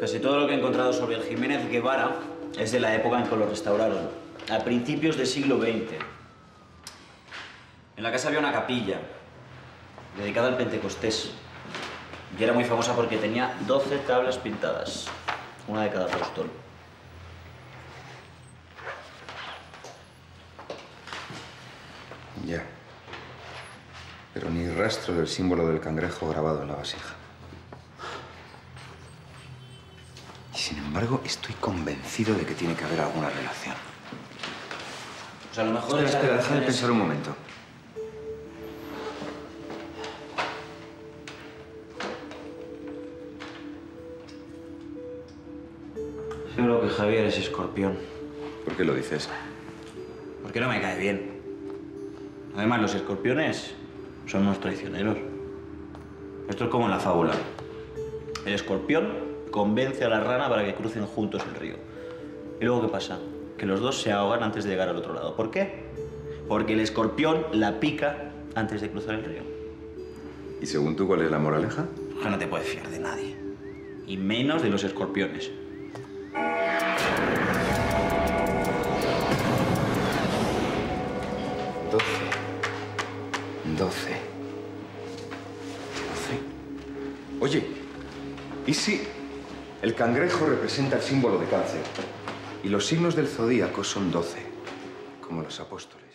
Casi todo lo que he encontrado sobre el Jiménez Guevara es de la época en que lo restauraron, a principios del siglo XX. En la casa había una capilla dedicada al Pentecostés y era muy famosa porque tenía 12 tablas pintadas, una de cada apóstol. Ya. Pero ni rastro del símbolo del cangrejo grabado en la vasija. Y sin embargo, estoy convencido de que tiene que haber alguna relación. O sea, a lo mejor... Espera, espera, déjame es- pensar un momento. Seguro que Javier es escorpión. ¿Por qué lo dices? Porque no me cae bien. Además, los escorpiones son unos traicioneros. Esto es como en la fábula. El escorpión convence a la rana para que crucen juntos el río. ¿Y luego qué pasa? Que los dos se ahogan antes de llegar al otro lado. ¿Por qué? Porque el escorpión la pica antes de cruzar el río. ¿Y según tú cuál es la moraleja? Que no te puedes fiar de nadie. Y menos de los escorpiones. Doce. Doce. Doce. Oye, ¿y si el cangrejo representa el símbolo de cáncer? Y los signos del zodíaco son doce, como los apóstoles.